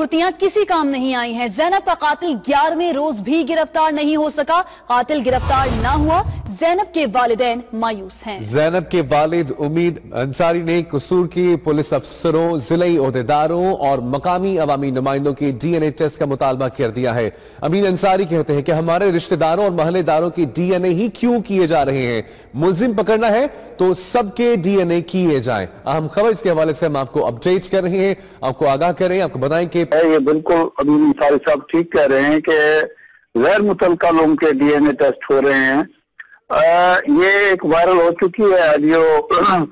پھرتیاں کسی کام نہیں آئی ہیں۔ زینب کا قاتل گیارہویں روز بھی گرفتار نہیں ہو سکا۔ قاتل گرفتار نہ ہوا۔ زینب کے والدین مایوس ہیں۔ زینب کے والد امید انصاری نے قصور کی پولیس افسروں ضلعی عہدیداروں اور مقامی عوامی نمائندوں کی ڈی این اے ٹیسٹ کا مطالبہ کر دیا ہے۔ امید انصاری کہتے ہیں کہ ہمارے رشتہ داروں اور محلے داروں کی ڈی این اے ہی کیوں کیے جا رہے ہیں؟ ملزم پکڑنا ہے تو سب کے ڈی این اے کیے جائیں۔ اہم خبر اس کے حوالے سے ہم آپ کو اپڈیٹ کر رہے ہیں۔ آپ کو آگاہ کریں آپ کو بتائیں کہ یہ بالکل امید انصاری صاحب ٹھیک کہہ رہے ہیں کہ غیر متعلقہ لوگوں کے ڈی این اے ٹیسٹ ہو رہے ہیں۔ یہ ایک وائرل ہو چکی ہے آڈیو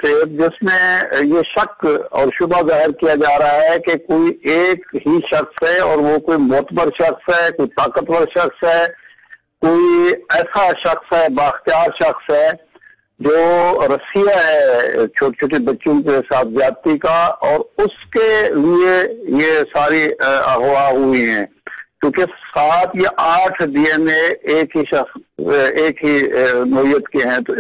ٹیپ، جس میں یہ شک اور شبہ ظاہر کیا جا رہا ہے کہ کوئی ایک ہی شخص ہے اور وہ کوئی معتبر شخص ہے، کوئی طاقتور شخص ہے، کوئی ایسا شخص ہے، باختیار شخص ہے، جو رسیہ ہے چھوٹے چھوٹے بچوں کے ساتھ زیادتی کا اور اس کے لیے یہ ساری اغوا ہوئی ہیں۔ کیونکہ سات یا آٹھ ڈی این اے ایک ہی شخص، ایک ہی نوعیت کے ہیں، تو